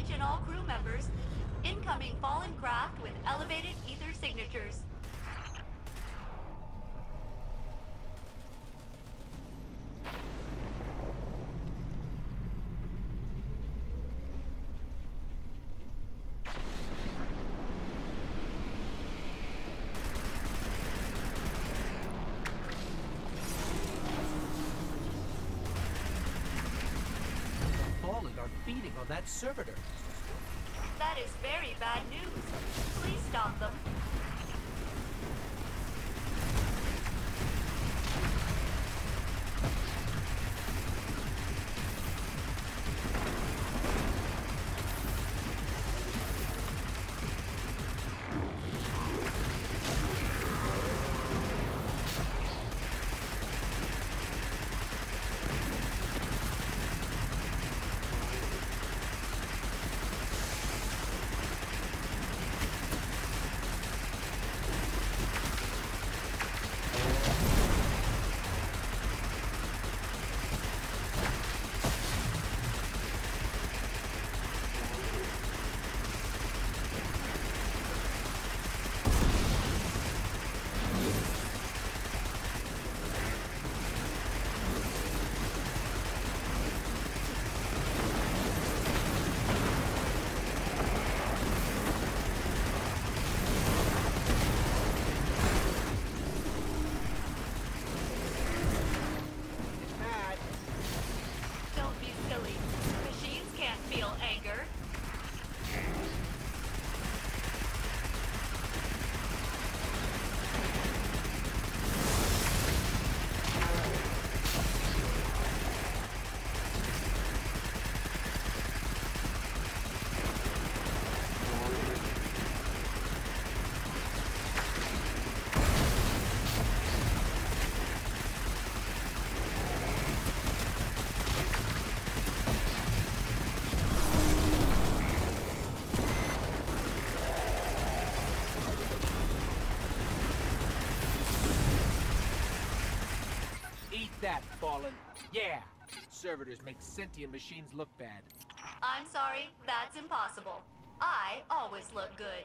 Attention all crew members. Incoming fallen craft with elevated ether signatures. The Fallen on that servitor. That is very bad news. Please stop them. That, Fallen. Yeah. Servitors make sentient machines look bad. I'm sorry, that's impossible. I always look good.